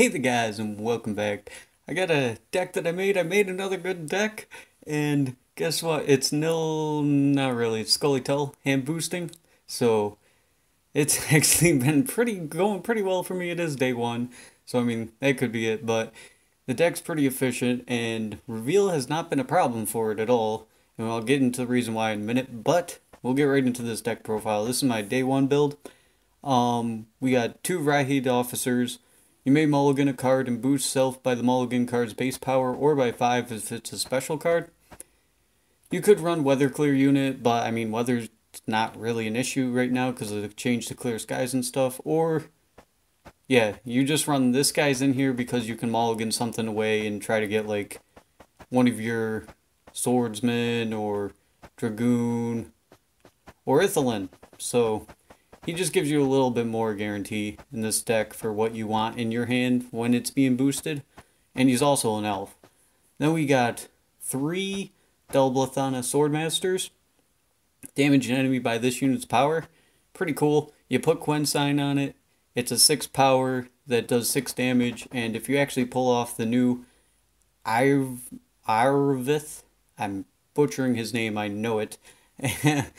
Hey the guys and welcome back. I got a deck that I made. I made another good deck and guess what? It's nil, not really, it's Scoia'tael, hand boosting. So it's actually been pretty, going pretty well for me. It is day one. So I mean, that could be it, but the deck's pretty efficient and reveal has not been a problem for it at all. And I'll get into the reason why in a minute, but we'll get right into this deck profile. This is my day one build. Um, we got two Vrihedd officers. You may mulligan a card and boost self by the mulligan card's base power or by 5 if it's a special card. You could run Weather Clear unit, but I mean, weather's not really an issue right now because of the change to clear skies and stuff. Or, yeah, you just run this guy's in here because you can mulligan something away and try to get like one of your swordsmen or dragoon or Ithilien. So, he just gives you a little bit more guarantee in this deck for what you want in your hand when it's being boosted. And he's also an elf. Then we got three Dol Blathanna Swordmasters. Damage an enemy by this unit's power. Pretty cool. You put Quensign on it. It's a 6 power that does 6 damage. And if you actually pull off the new Iorveth, I'm butchering his name, I know it.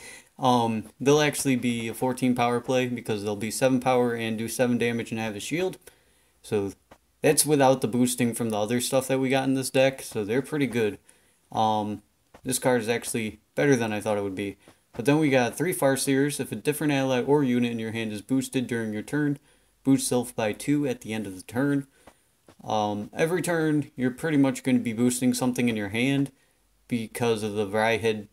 Um, they'll actually be a 14 power play because they'll be 7 power and do 7 damage and have a shield. So that's without the boosting from the other stuff that we got in this deck. So they're pretty good. Um, this card is actually better than I thought it would be. But then we got 3 Farseers. If a different ally or unit in your hand is boosted during your turn, boost self by 2 at the end of the turn. Um, every turn, you're pretty much going to be boosting something in your hand because of the Vrihedd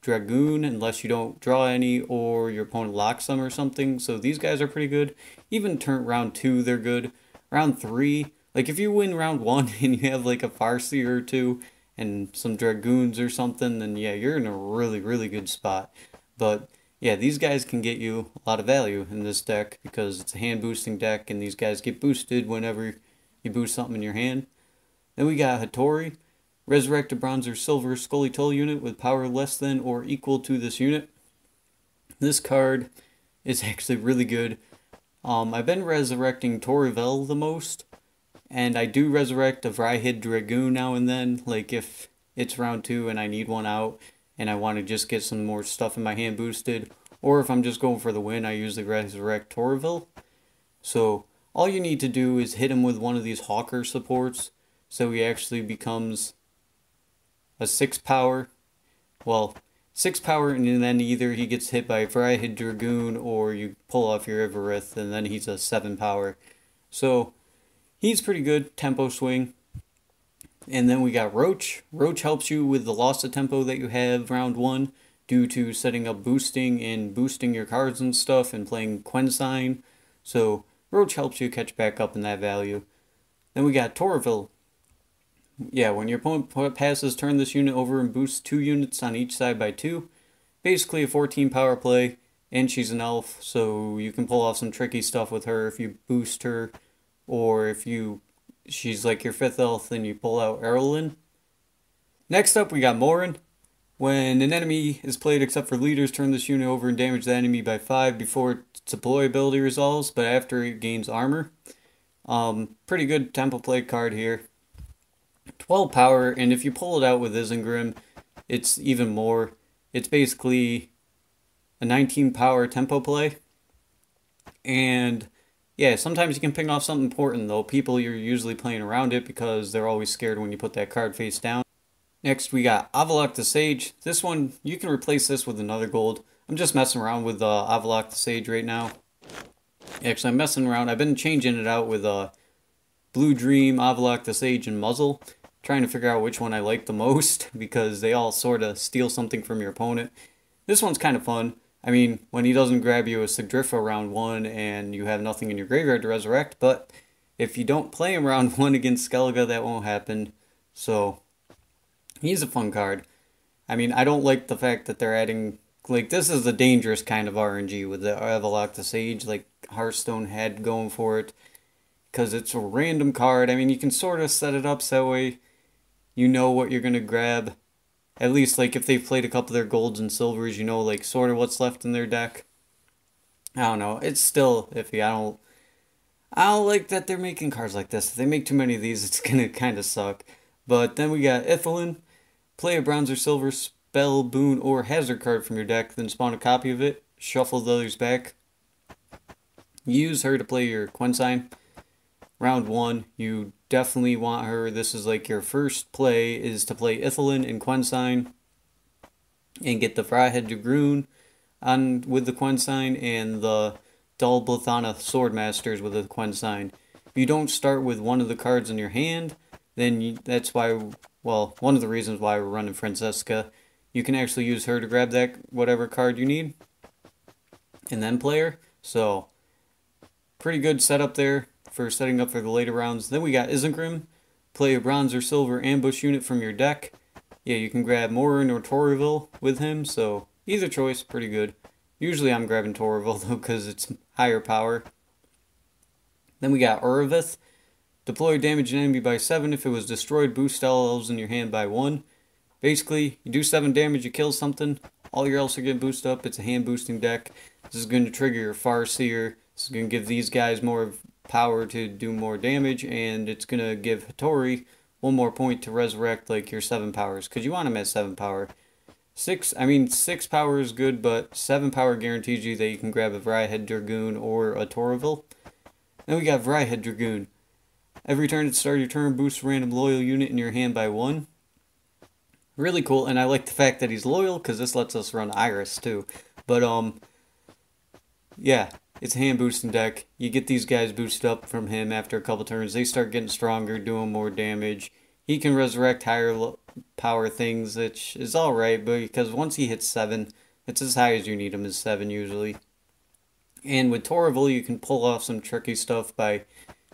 Dragoon unless you don't draw any or your opponent locks them or something. So these guys are pretty good. Even turn round two, they're good. Round three, like if you win round one and you have like a Farseer or two and some Dragoons or something, then yeah, you're in a really, really good spot. But yeah, these guys can get you a lot of value in this deck because it's a hand boosting deck and these guys get boosted whenever you boost something in your hand. Then we got Hattori. Resurrect a bronze or silver Scoia'tael unit with power less than or equal to this unit. This card is actually really good. Um, I've been resurrecting Toruviel the most, and I do resurrect a Vrihedd Dragoon now and then, like if it's round 2 and I need one out, and I want to just get some more stuff in my hand boosted, or if I'm just going for the win, I usually resurrect Toruviel. So, all you need to do is hit him with one of these Hawker supports, so he actually becomes a six power. Well, six power, and then either he gets hit by a Vrihedd Dragoon or you pull off your Iorveth, and then he's a seven power. So he's pretty good tempo swing. And then we got Roach. Roach helps you with the loss of tempo that you have round one due to setting up boosting and boosting your cards and stuff and playing Quensign. So Roach helps you catch back up in that value. Then we got Toruviel. Yeah, when your opponent passes, turn this unit over and boost two units on each side by two. Basically a 14 power play, and she's an elf, so you can pull off some tricky stuff with her if you boost her, or if you she's like your fifth elf, then you pull out Erlen. Next up, we got Morenn. When an enemy is played except for leaders, turn this unit over and damage the enemy by 5 before its deploy ability resolves, but after it gains armor. Um, pretty good tempo play card here. 12 power, and if you pull it out with Isengrim, it's even more. It's basically a 19 power tempo play. And yeah, sometimes you can ping off something important though. People you're usually playing around it because they're always scared when you put that card face down. Next we got Avallac'h the Sage. This one, you can replace this with another gold. I'm just messing around with uh, Avallac'h the Sage right now. Actually, I'm messing around. I've been changing it out with uh, Blue Dream, Avallac'h the Sage, and Muzzle trying to figure out which one I like the most because they all sort of steal something from your opponent. This one's kind of fun. I mean, when he doesn't grab you a Sigdrifa round one and you have nothing in your graveyard to resurrect, but if you don't play him round one against Skellige, that won't happen. So, he's a fun card. I mean, I don't like the fact that they're adding, like, this is a dangerous kind of RNG with the Avallac'h the Sage, like Hearthstone had going for it, because it's a random card. I mean, you can sort of set it up so that way you know what you're going to grab. At least, like, if they've played a couple of their golds and silvers, you know, like, sort of what's left in their deck. I don't know. It's still iffy. I don't... I don't like that they're making cards like this. If they make too many of these, it's gonna kind of suck. But then we got Ithilien. Play a bronze or silver spell, boon, or hazard card from your deck, then spawn a copy of it. Shuffle the others back. Use her to play your Quensign. Round one, you definitely want her. This is like your first play is to play Ithilien and Quensign and get the Vrihedd Dragoon on with the Quensign and the Dol Blathanna Swordmasters with the Quensign. If you don't start with one of the cards in your hand, then you, that's why, well, one of the reasons why we're running Francesca. You can actually use her to grab that whatever card you need and then play her. So, pretty good setup there for setting up for the later rounds. Then we got Isengrim. Play a bronze or silver ambush unit from your deck. Yeah, you can grab Morenn or Toruviel with him, so either choice, pretty good. Usually I'm grabbing Toruviel though because it's higher power. Then we got Iorveth. Deploy damage an enemy by 7 if it was destroyed. Boost elves in your hand by 1. Basically, you do 7 damage, you kill something. All your elves are getting boosted up. It's a hand boosting deck. This is going to trigger your Farseer. This is going to give these guys more power to do more damage. And it's going to give Hattori one more point to resurrect like your 7 powers. Because you want him at 7 power. Six, I mean, six power is good, but seven power guarantees you that you can grab a Vrihedd Dragoon or a Toruviel. Then we got Vrihedd Dragoon. Every turn at the start of your turn, boosts a random loyal unit in your hand by one. Really cool, and I like the fact that he's loyal because this lets us run Iris too. But um, yeah, it's hand boosting deck. You get these guys boosted up from him after a couple turns. They start getting stronger, doing more damage. He can resurrect higher power things, which is alright, but because once he hits 7, it's as high as you need him, is 7 usually. And with Toruviel, you can pull off some tricky stuff by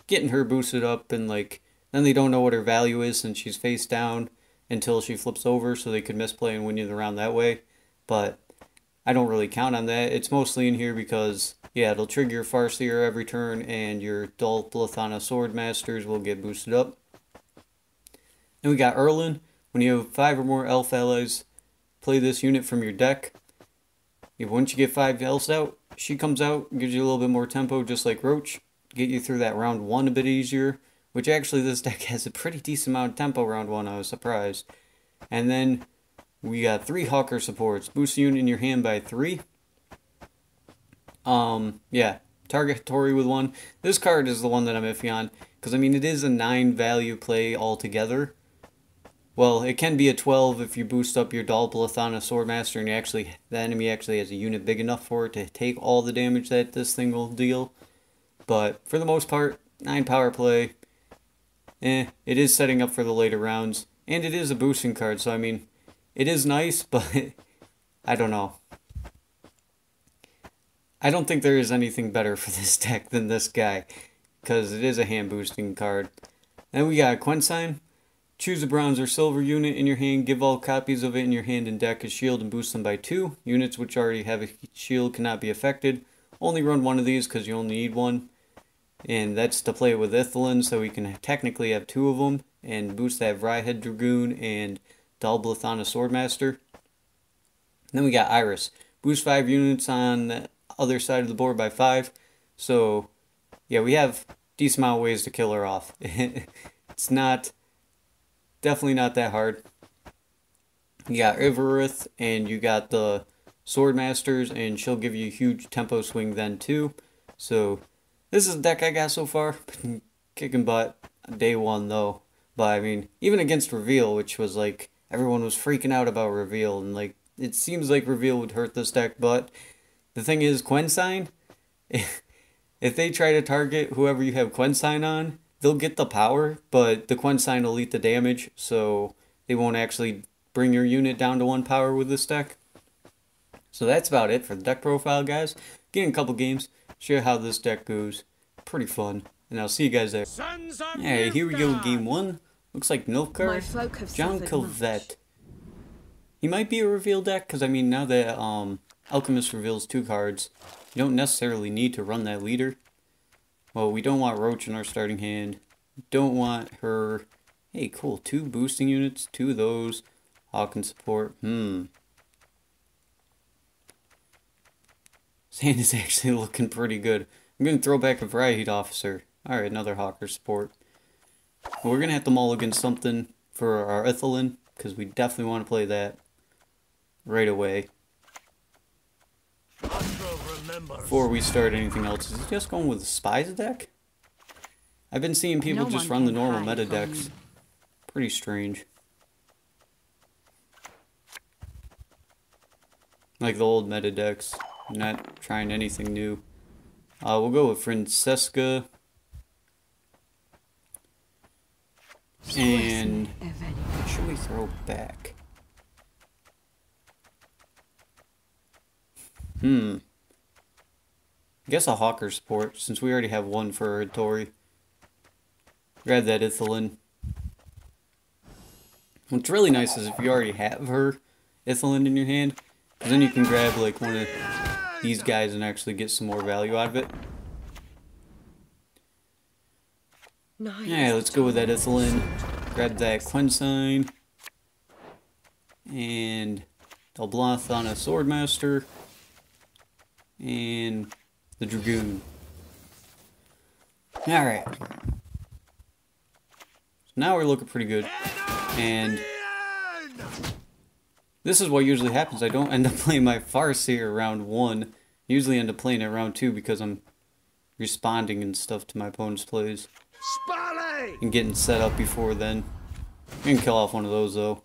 getting her boosted up, and like, then they don't know what her value is since she's face down until she flips over, so they could misplay and win you the round that way. But I don't really count on that. It's mostly in here because, yeah, it'll trigger your Farseer every turn, and your Dol Blathanna Sword Masters will get boosted up. Then we got Erlin. When you have five or more elf allies, play this unit from your deck. If once you get five elves out, she comes out, gives you a little bit more tempo, just like Roach. Get you through that round one a bit easier. Which actually, this deck has a pretty decent amount of tempo round one. I was surprised. And then we got three Hawker supports. Boost unit in your hand by three. Um, yeah, target Tori with one. This card is the one that I'm iffy on because I mean it is a nine value play altogether. Well, it can be a 12 if you boost up your Dol Blathanna Swordmaster and you actually the enemy actually has a unit big enough for it to take all the damage that this thing will deal. But for the most part, 9 power play, eh, it is setting up for the later rounds. And it is a boosting card, so I mean, it is nice, but I don't know. I don't think there is anything better for this deck than this guy, because it is a hand boosting card. Then we got Quensign. Choose a bronze or silver unit in your hand, give all copies of it in your hand and deck a shield and boost them by 2. Units which already have a shield cannot be affected. Only run one of these because you only need one. And that's to play with Ithilien, so we can technically have two of them and boost that Vrihedd Dragoon and Dol Blathanna Swordmaster. then we got Iris. Boost 5 units on other side of the board by 5. So, yeah, we have decent amount of ways to kill her off. it's not definitely not that hard. You got Iorveth and you got the Swordmasters, and she'll give you a huge tempo swing then too. So this is the deck I got so far. Kicking butt day one though. But I mean, even against Reveal, which was like everyone was freaking out about Reveal, and like it seems like Reveal would hurt this deck, but the thing is, Quensign, if, if they try to target whoever you have Quensign on, they'll get the power, but the Quensign will eat the damage, so they won't actually bring your unit down to one power with this deck. So that's about it for the deck profile, guys. Getting a couple games, show how this deck goes. Pretty fun. And I'll see you guys there. Hey, here we go, game one. Looks like Nilfgaard. John Calveit. He might be a reveal deck, because I mean, now that um, Alchemist reveals two cards, you don't necessarily need to run that leader. Well, we don't want Roach in our starting hand. Don't want her... Hey, cool. Two boosting units. Two of those. Hawker support. Hmm. Sand is actually looking pretty good. I'm going to throw back a Vrihedd Officer. Alright, another Hawker support. We're going to have to mulligan something for our Ithilien, because we definitely want to play that right away. Before we start anything else, is he just going with the Spies deck? I've been seeing people No just run the normal meta decks. Pretty strange. Like the old meta decks. Not trying anything new. Uh, we'll go with Francesca. And what should we throw back? Hmm. I guess a Hawker support, since we already have one for a Tori. Grab that Ithilien. What's really nice is if you already have her Ithilien in your hand, then you can grab like one of these guys and actually get some more value out of it. Nice. Yeah, let's go with that Ithilien. Grab that Quensign. And Dol Blathanna Swordmaster. And the Dragoon. Alright. So now we're looking pretty good. And this is what usually happens. I don't end up playing my Farseer round one. Usually end up playing it round two because I'm responding and stuff to my opponent's plays. And getting set up before then. Can kill off one of those though.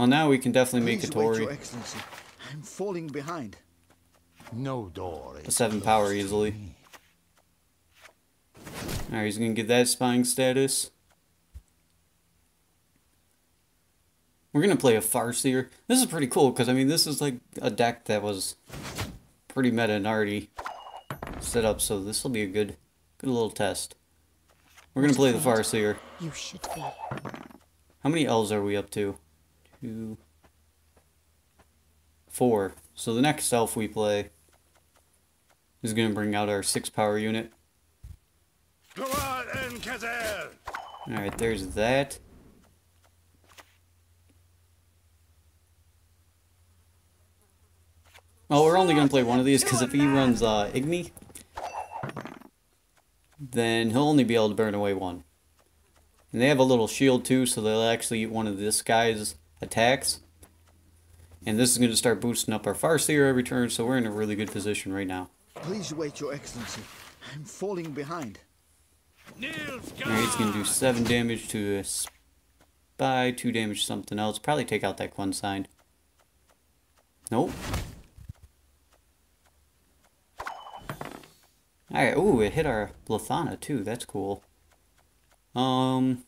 Well now we can definitely make a Please wait, Tori. Your Excellency. I'm falling behind. No door The is 7 power easily. Alright, he's gonna get that spying status. We're gonna play a Farseer. This is pretty cool, because I mean this is like a deck that was pretty meta and already set up, so this will be a good good little test. We're gonna play the Farseer. You should be. How many L's are we up to? Two four. So the next elf we play is gonna bring out our six power unit. Alright, there's that. Oh, we're only gonna play one of these because if he runs uh, Igni, then he'll only be able to burn away one. And they have a little shield too, so they'll actually eat one of this guy's attacks. And this is going to start boosting up our Farseer every turn, so we're in a really good position right now. Please wait, Your Excellency. I'm falling behind. Alright, he's going to do 7 damage to a spy, 2 damage to something else. Probably take out that Quen sign. Nope. Alright, ooh, it hit our Blathanna too. That's cool. Um...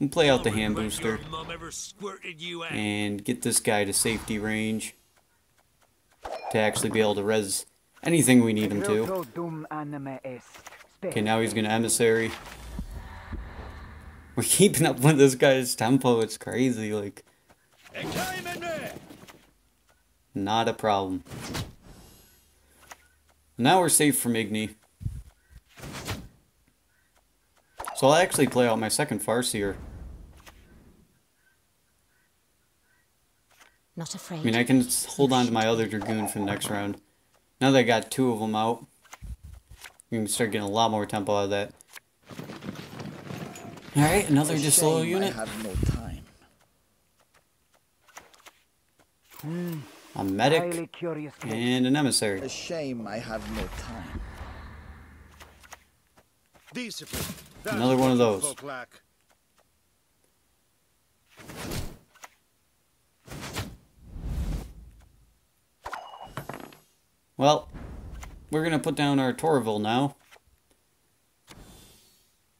We'll play out the hand booster and get this guy to safety range to actually be able to res anything we need him to. Okay, now he's gonna emissary. We're keeping up with this guy's tempo. It's crazy. Like, not a problem. Now we're safe from Igni. So I'll actually play out my second Farseer. Not afraid. I mean, I can s- hold on to my other Dragoon for the next round. Now that I got two of them out, we can start getting a lot more tempo out of that. Alright, another A disloyal unit. I have no time. A medic. And an emissary. A shame I have no time. Another one of those. Well, we're gonna put down our Toruviel now.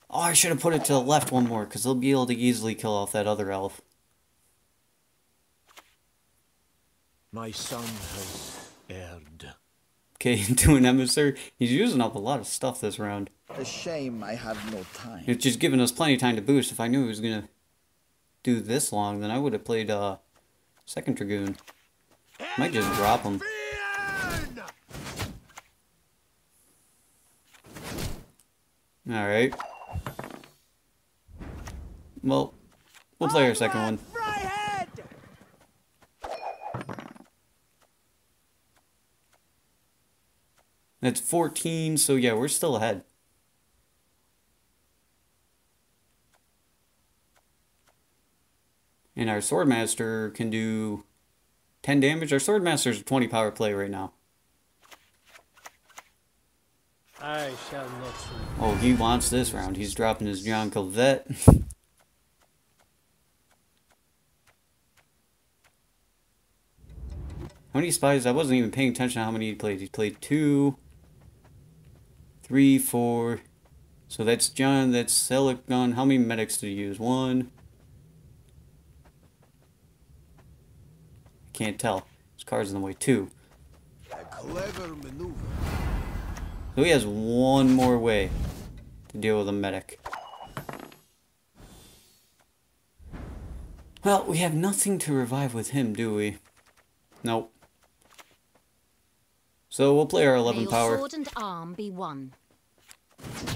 Oh, I should have put it to the left one more, because they'll be able to easily kill off that other elf. My son has erred. Okay, into an emissary. He's using up a lot of stuff this round. A shame I have no time. It's just giving us plenty of time to boost. If I knew he was gonna do this long, then I would have played uh second Dragoon. Might just drop him. Alright. Well, we'll play our second one. That's 14, so yeah, we're still ahead. And our Swordmaster can do 10 damage. Our Swordmaster's a 20 power play right now. I shall not surrender. Oh, he wants this round. He's dropping his John Calveit. how many spies? I wasn't even paying attention to how many he played. He played two, three, four. So that's John, that's Silicon. How many medics did he use? One. Can't tell. His car's in the way. Two. A clever maneuver. So he has one more way to deal with a medic. Well, we have nothing to revive with him, do we? Nope. So we'll play our 11 your power. sword and arm be one.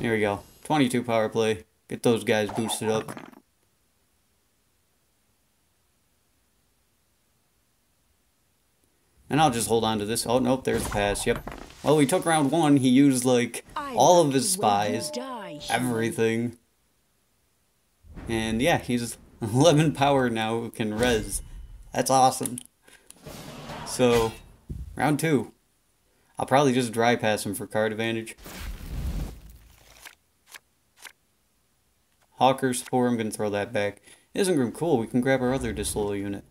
Here we go. 22 power play. Get those guys boosted up. And I'll just hold on to this. Oh, nope, there's the pass. Yep. Well, we took round one. He used, like, all of his spies. Everything. And yeah, he's 11 power now who can res. That's awesome. So, round two. I'll probably just dry pass him for card advantage. Hawker's 4, I'm going to throw that back. Isengrim, cool, we can grab our other disloyal unit.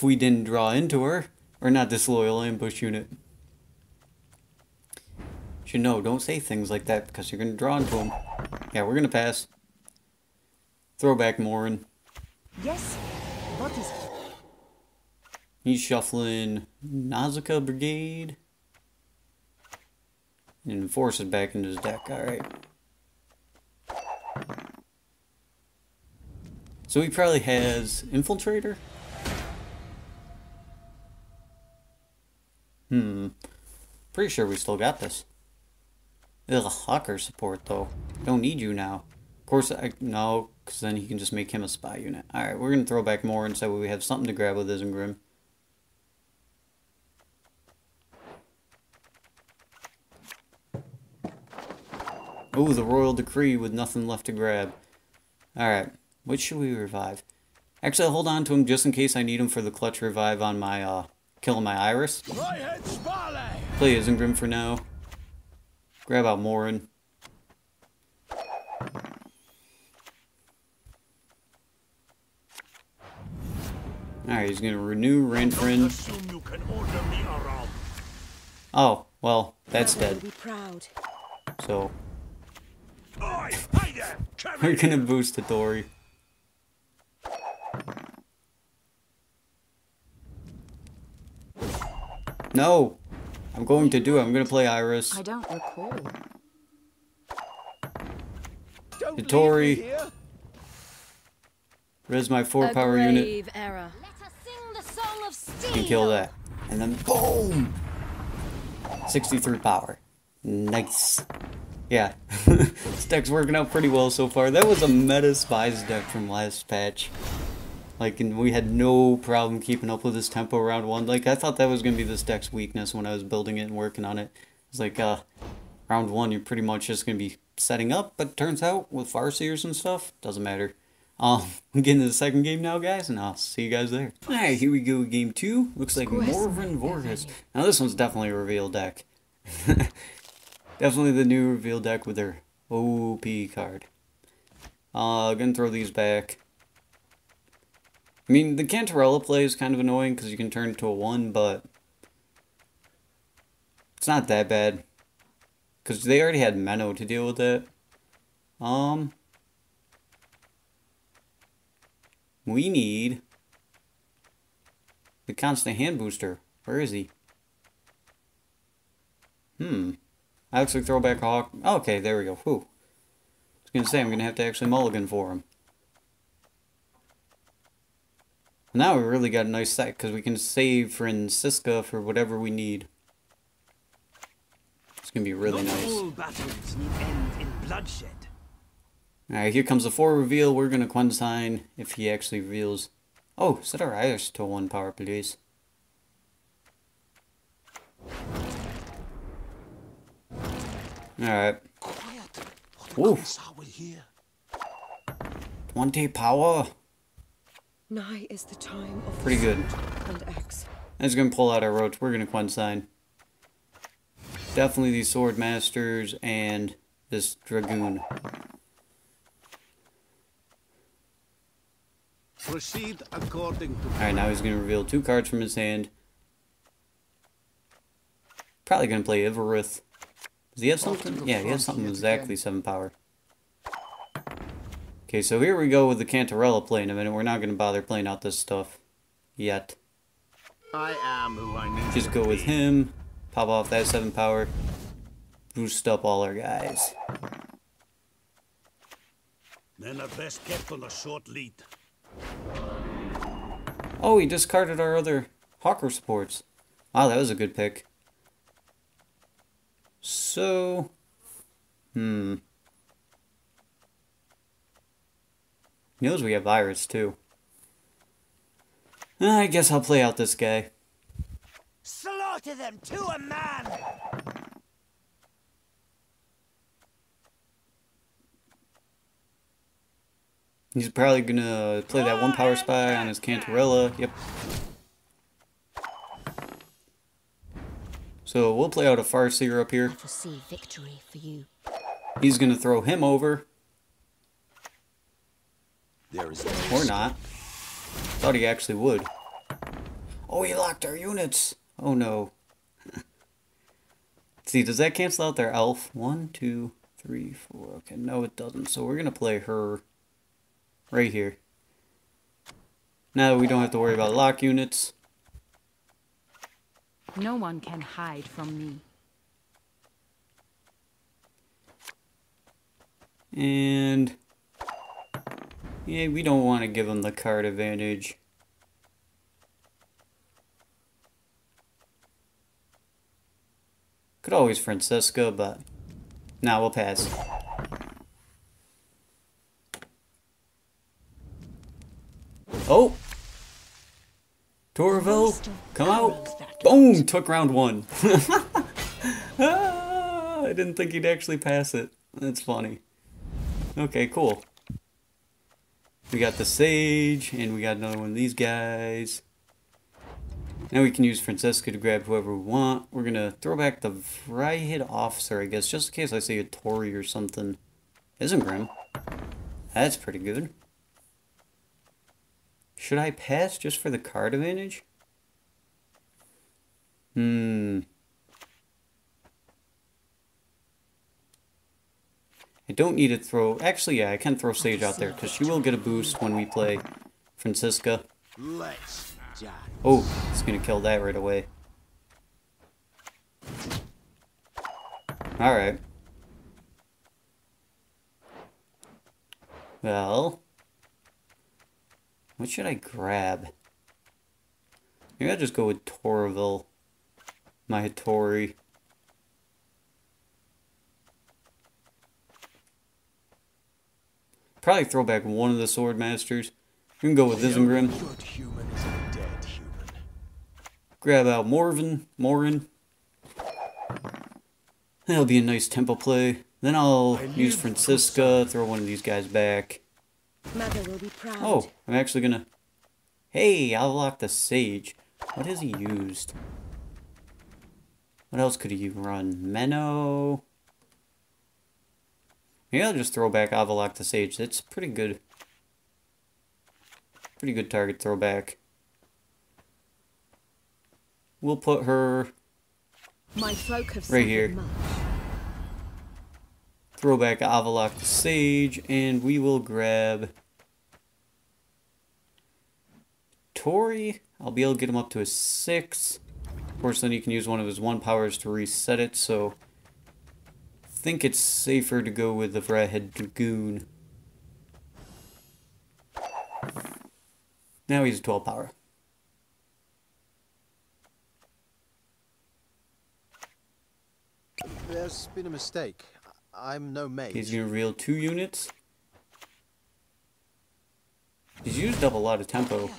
If we didn't draw into her, or not disloyal ambush unit. Should know, don't say things like that because you're going to draw into them. Yeah, we're going to pass. Throw back Morenn. Yes. What is He's shuffling Nausicaa Brigade. And forces back into his deck. Alright. So he probably has Infiltrator? Hmm. Pretty sure we still got this. Ugh, Hawker support though. Don't need you now. Of course, I no, because then he can just make him a spy unit. Alright, we're gonna throw back more and say we have something to grab with Isengrim. Oh, the royal decree with nothing left to grab. Alright, what should we revive? Actually, I'll hold on to him just in case I need him for the clutch revive on my, uh, killing my iris. Right head Play Isengrim for now. Grab out Morenn. Alright, he's gonna renew Ranfrin. Assume you can order me around. Oh, well, that's dead. will be proud. So, Oi, hey there! Come we're gonna boost the Tori. No! I'm going to do it. I'm gonna play Iris. I don't recall. Don't leave Tori. me here. Res my 4 A power unit. grave error. Let us sing the song of steel. Can kill that. And then boom! 63 power. Nice. Yeah. this deck's working out pretty well so far. That was a meta spies deck from last patch. Like, and we had no problem keeping up with this tempo round one. Like, I thought that was going to be this deck's weakness when I was building it and working on it. It's like, uh, round one, you're pretty much just going to be setting up, but turns out with Farseers and stuff, doesn't matter. Um, we get into the second game now, guys, and I'll see you guys there. Alright, here we go, game two. Looks like Morvran Voorhis. Now, this one's definitely a reveal deck. definitely the new reveal deck with their OP card. Uh, gonna throw these back. I mean, the Cantarella play is kind of annoying because you can turn it to a 1, but it's not that bad. Because they already had Menno to deal with it. Um, we need the constant hand booster. Where is he? Hmm. I actually throw back a hawk. Okay, there we go. Whew. I was gonna say I'm gonna have to actually mulligan for him. Now we really got a nice set because we can save Francisca for whatever we need. It's gonna be really Not nice. End in bloodshed. All right, here comes the four reveal. We're gonna Quensign if he actually reveals. Oh, set our eyes to one power, please. All right. Quiet. What Twenty power. Nigh is the time of Pretty good. and axe. That's gonna pull out our roach. We're gonna Quensign. Definitely these sword masters and this dragoon. Proceed according to Alright, now he's gonna reveal two cards from his hand. Probably gonna play Iorveth. Does he have something? Yeah, he has something exactly 7 power. Okay, so here we go with the Cantarella play in a minute. We're not gonna bother playing out this stuff yet. I am who I need Just go with him, pop off that 7 power, boost up all our guys. Men are best kept on a short lead. Oh, he discarded our other Hawker supports. Wow, that was a good pick. So, hmm. Knows we have virus too. Uh, I guess I'll play out this guy. Slaughter them to a man! He's probably gonna play that one power spy on his Cantarella. Yep. So we'll play out a Farseer up here. foresee victory for you. He's gonna throw him over. There is Or not. Thought he actually would. Oh, he locked our units. Oh no. See, does that cancel out their elf? One, two, three, four. Okay, no, it doesn't. So we're gonna play her right here. Now we don't have to worry about lock units. No one can hide from me. And yeah, we don't want to give them the card advantage. Could always Francisco, but now we'll pass. Oh! Toruviel, come out! Boom! Took round one. ah, I didn't think he'd actually pass it. That's funny. Okay, cool. We got the Sage, and we got another one of these guys. Now we can use Francesca to grab whoever we want. We're gonna throw back the Vrihedd Officer, I guess, just in case I see a Tory or something. Isengrim. That's pretty good. Should I pass just for the card advantage? Hmm. I don't need to throw... Actually, yeah, I can throw Sage out there, because she will get a boost when we play Francisca. Oh, it's gonna kill that right away. Alright. Well... What should I grab? Maybe I'll just go with Toruviel. My Hattori. Probably throw back one of the Sword Masters. You can go with Isengrim. Good human is a dead human. Grab out Morvin, Morenn. That'll be a nice tempo play. Then I'll use Francisca, throw one of these guys back. Mother will be proud. Oh, I'm actually gonna... Hey, I'll lock the Sage. What has he used? What else could he run? Menno? Maybe I'll just throw back Avallac'h the Sage. That's pretty good. Pretty good target throwback. We'll put her My folk have Right here. much. throw back Avallac'h the Sage, and we will grab Tori. I'll be able to get him up to a 6. Of course, then he can use one of his 1 powers to reset it, so think it's safer to go with the Vrihedd Dragoon. Now he's 12 power. There's been a mistake. I'm no mage. He's to reveal 2 units. He's used up a lot of tempo. Or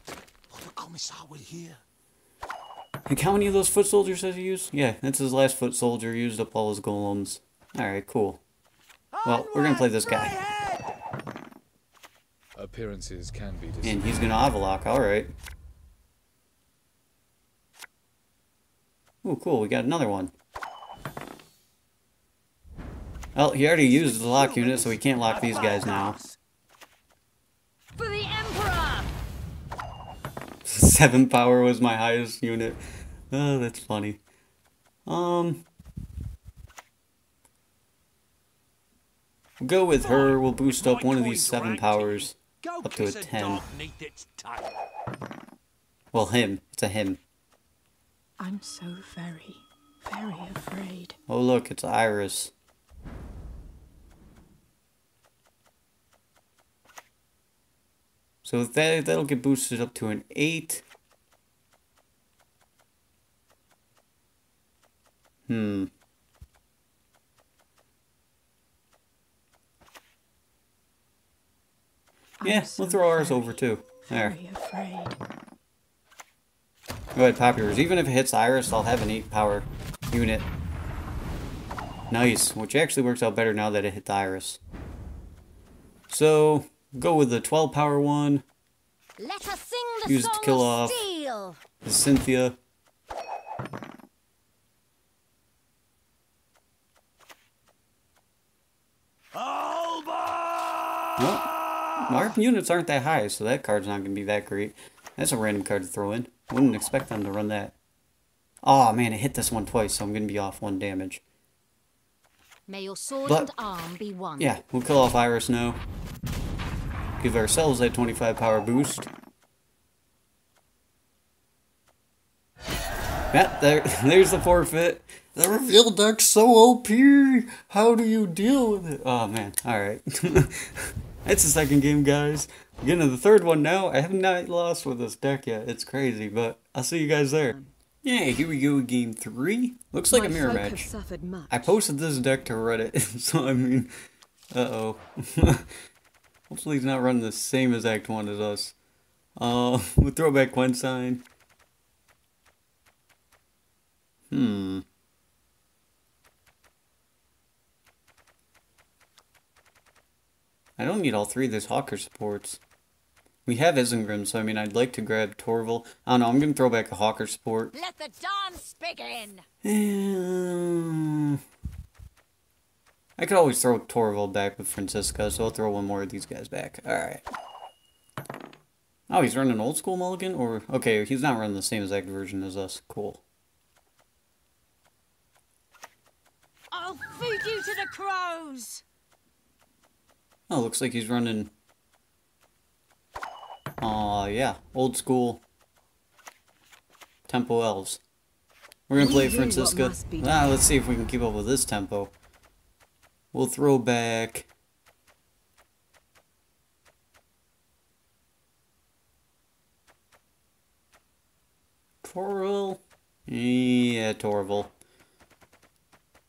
the commissar will hear. Like how many of those foot soldiers has he used? Yeah, that's his last foot soldier. Used up all his golems. Alright, cool. Well, we're gonna play this guy. Appearances can be deceiving. And he's gonna Avallac'h, alright. Ooh, cool, we got another one. Well, he already used the lock unit, so we can't lock these guys now. For the Emperor! Seven power was my highest unit. Oh, that's funny. Um, we'll go with her. We'll boost up one of these seven powers up to a ten. dog neath its tail. Well, him. It's a him. I'm so very, very afraid. Oh, look, it's Iris. So that that'll get boosted up to an eight. Hmm. Yeah, so we'll throw ours very, over too. There. Very afraid. Go ahead, pop yours. Even if it hits Iris, I'll have an 8 power unit. Nice, which actually works out better now that it hit the Iris. So, go with the 12 power one, Let us sing the Use it to song kill of off. steel! the Cynthia. Well, our units aren't that high, so that card's not going to be that great. That's a random card to throw in. Wouldn't expect them to run that. Oh man, it hit this one twice, so I'm going to be off one damage. May your sword But- and arm be one. Yeah, we'll kill off Iris now. Give ourselves that 25 power boost. Yeah, there, there's the forfeit. The reveal deck's so OP. How do you deal with it? Oh man, alright. That's the second game, guys. We're getting to the third one now. I have not lost with this deck yet. It's crazy, but I'll see you guys there. Yeah, here we go, game three. Looks like My a mirror match. have suffered much. I posted this deck to Reddit, so I mean, uh oh. Hopefully he's not running the same exact one as us. Uh, we'll throw back Quen sign. Hmm. I don't need all three of these Hawker supports. We have Isengrim, so I mean, I'd like to grab Toruviel. I don't know, I'm gonna throw back a Hawker support. Let the dance begin! I could always throw Toruviel back with Francisca, so I'll throw one more of these guys back. Alright. Oh, he's running old school mulligan? Or, okay, he's not running the same exact version as us. Cool. I'll feed you to the crows! Oh, looks like he's running... Aw, yeah. Old school. Tempo Elves. We're gonna play Francisca. Ah, let's see if we can keep up with this tempo. We'll throw back... Toruviel? Yeah, Toruviel.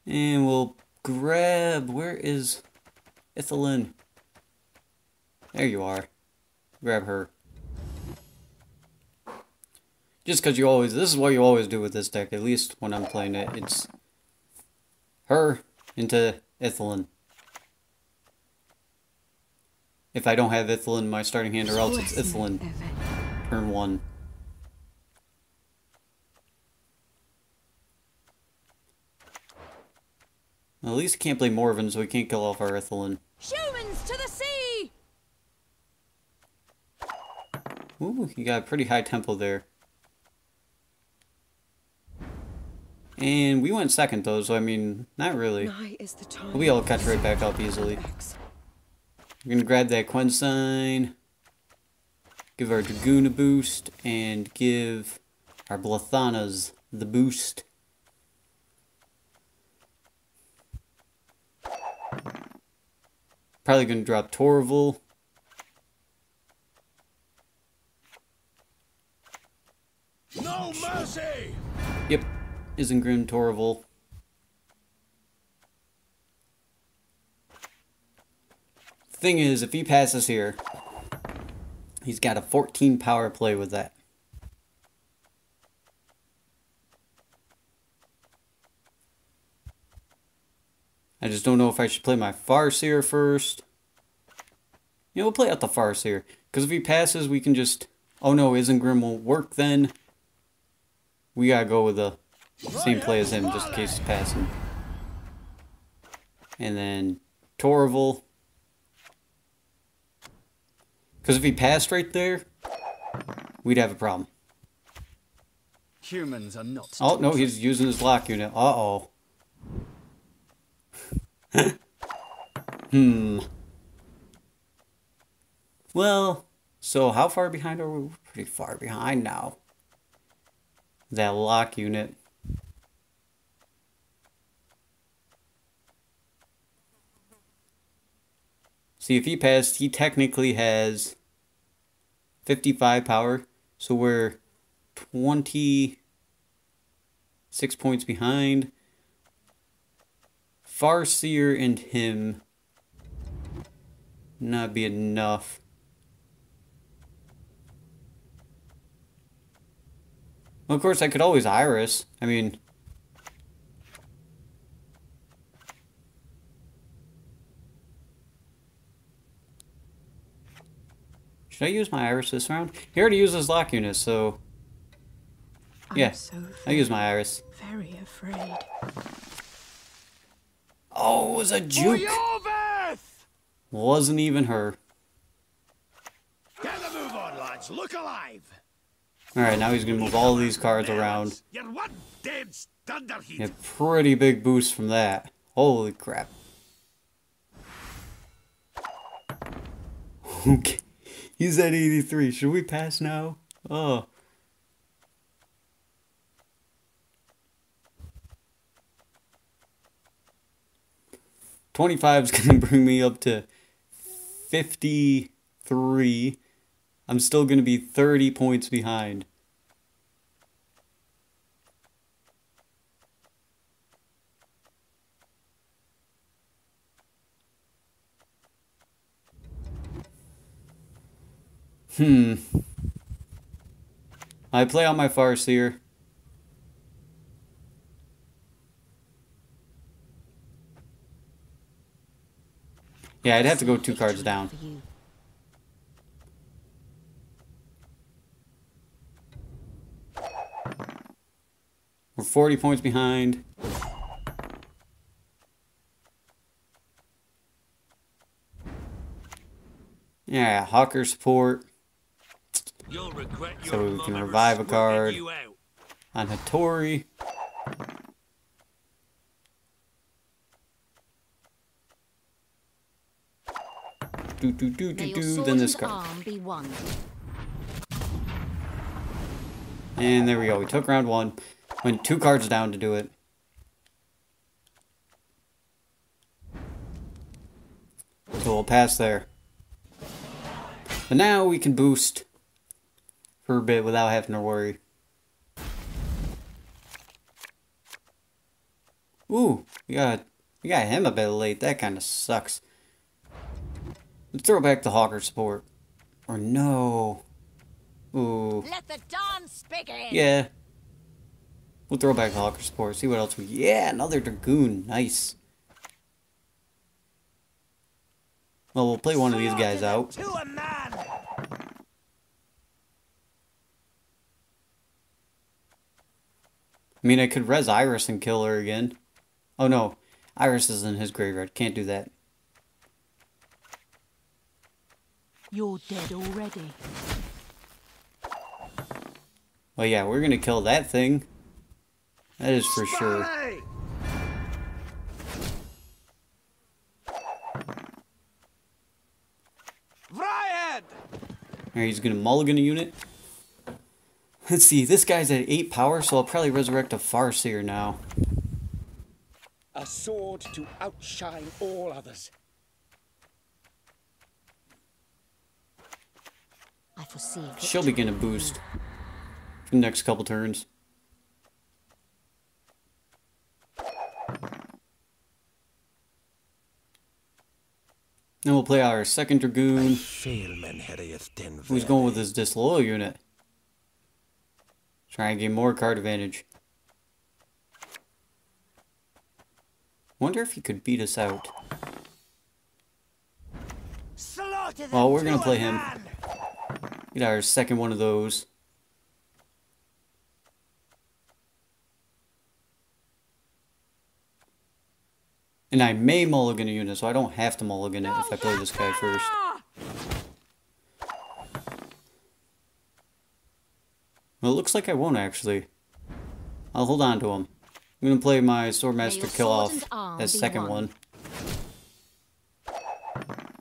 And we'll grab... Where is Ithelin? There you are. Grab her. Just because you always... This is what you always do with this deck, at least when I'm playing it. It's her into Ithelin. If I don't have Ithelin in my starting hand, or else it's Ithelin. Turn one. At least can't play Morven, so we can't kill off our Ithelin. Humans to the sea! Ooh, you got a pretty high tempo there. And we went second though, so I mean, not really. Is the time. We'll be able to catch right back up easily. We're gonna grab that Quen sign, give our Dragoon a boost, and give our Blathannas the boost. Probably gonna drop Toruviel. No mercy! Yep, Isengrim Toruviel. Thing is, if he passes here, he's got a 14 power play with that. I just don't know if I should play my Farseer first. Yeah, we'll play out the Farseer. Because if he passes, we can just... Oh no, Isengrim won't work then. We gotta go with the same play as him, just in case he's passing. And then Toruviel. Because if he passed right there, we'd have a problem. Humans are not. Oh, no, he's using his lock unit. Uh-oh. hmm. Well, so how far behind are we? We're pretty far behind now. That lock unit. See, if he passed, he technically has 55 power. So we're 26 points behind. Farseer and him not be enough. Well, of course, I could always Iris. I mean... Should I use my Iris this round? He already uses lock units, so... Yeah, so I use my Iris. Very afraid. Oh, it was a juke. Wasn't even her. Get a move on, lads. Look alive. Alright, now he's gonna move all these cards around. Get pretty big boost from that. Holy crap. Okay. He's at 83. Should we pass now? Oh. Twenty-five is gonna bring me up to fifty-three. I'm still gonna be thirty points behind. Hmm. I play on my Farseer. Yeah, I'd have to go two cards down. 40 points behind. Yeah, Hawker support. So we can revive a card on Hattori. Do do do do do. Then this card. And there we go. We took round one. Went two cards down to do it. So we'll pass there. But now we can boost for a bit without having to worry. Ooh, we got we got him a bit late. That kind of sucks. Let's throw back the Hawker support. Or no. Ooh. Let the dance begin. Yeah. We'll throw back the Hawker support. See what else we. Yeah, another Dragoon. Nice. Well, we'll play one of these guys out. I mean, I could res Iris and kill her again. Oh no, Iris is in his graveyard. Can't do that. You're dead already. Well, yeah, we're gonna kill that thing. That is for sure. Alright, he's gonna mulligan a unit. Let's see, this guy's at 8 power, so I'll probably resurrect a Farseer now. A sword to outshine all others. I foresee. She'll begin to boost for the next couple turns. Then we'll play our second Dragoon, who's going with his Disloyal unit. Try and gain more card advantage. Wonder if he could beat us out. Slaughter Well, we're gonna play him. Get our second one of those. And I may mulligan a unit, so I don't have to mulligan it if I play this guy first. Well, it looks like I won't actually. I'll hold on to him. I'm gonna play my Swordmaster kill off as second one. one.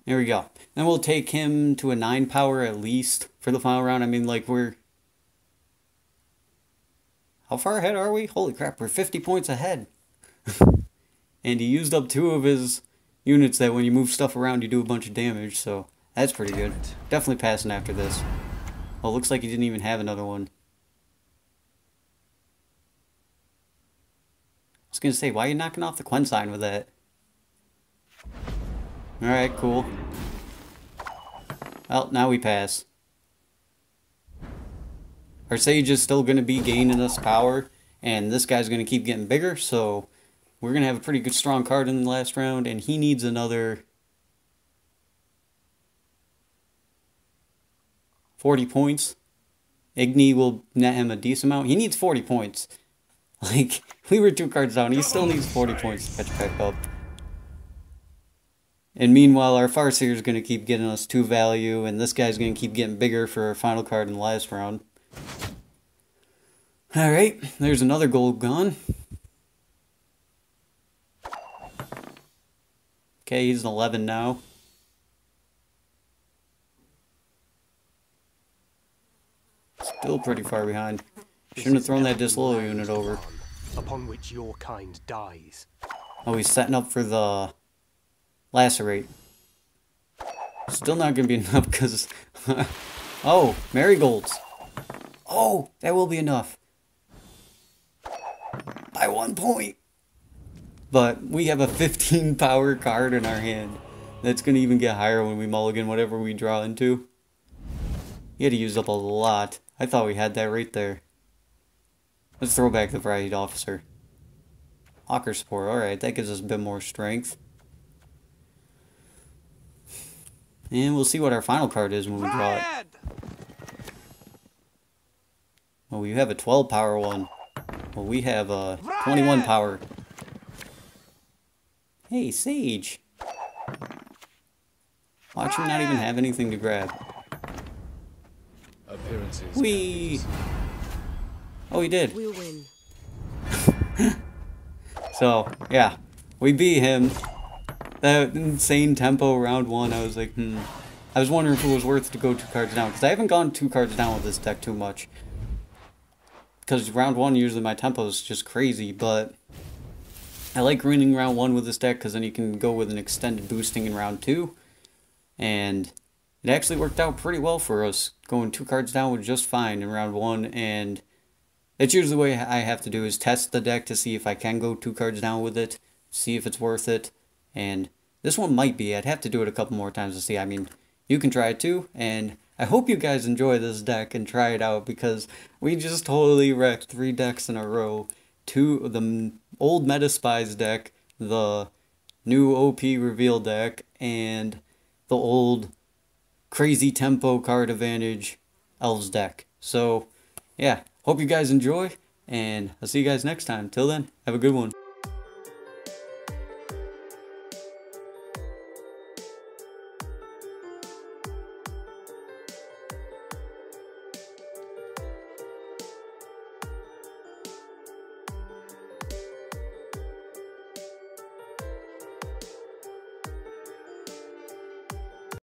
There we go. Then we'll take him to a 9 power at least for the final round. I mean, like, we're... How far ahead are we? Holy crap, we're 50 points ahead. and he used up two of his units that when you move stuff around, you do a bunch of damage, so that's pretty good. Definitely passing after this. Well, looks like he didn't even have another one. I was gonna say, why are you knocking off the Quen sign with that? Alright, cool. Well, now we pass. Our Sage is still gonna be gaining us power, and this guy's gonna keep getting bigger, so we're gonna have a pretty good strong card in the last round, and he needs another 40 points. Igni will net him a decent amount. He needs 40 points. Like, we were two cards down. He still needs 40 points to catch back up. And meanwhile, our Farseer is going to keep getting us 2 value, and this guy's going to keep getting bigger for our final card in the last round. Alright, there's another gold gone. Okay, he's an 11 now. Still pretty far behind. Shouldn't have thrown that disloyal unit over. Upon which your kind dies. Oh, he's setting up for the lacerate. Still not gonna be enough because. oh, marigolds. Oh, that will be enough. By one point. But we have a 15 power card in our hand. That's gonna even get higher when we mulligan whatever we draw into. He had to use up a lot. I thought we had that right there. Let's throw back the Vrihedd officer. Hawker support, alright, that gives us a bit more strength. And we'll see what our final card is when we draw it. Well, we have a 12 power one. Well, we have a 21 power. Hey, Sage. Watch him not even have anything to grab. Appearances. Whee! Oh, he did. We'll win. So, yeah. We beat him. That insane tempo round one, I was like, hmm. I was wondering if it was worth to go two cards down. Because I haven't gone two cards down with this deck too much. Because round one, usually my tempo is just crazy, but... I like winning round one with this deck because then you can go with an extended boosting in round two. And it actually worked out pretty well for us. Going two cards down was just fine in round one, and that's usually the way I have to do is test the deck to see if I can go two cards down with it, see if it's worth it, and this one might be. I'd have to do it a couple more times to see. I mean, you can try it too, and I hope you guys enjoy this deck and try it out because we just totally wrecked three decks in a row. Two, the old Meta Spies deck, the new OP Reveal deck, and the old Crazy Tempo Card Advantage Elves deck. So, yeah, hope you guys enjoy, and I'll see you guys next time. Till then, have a good one.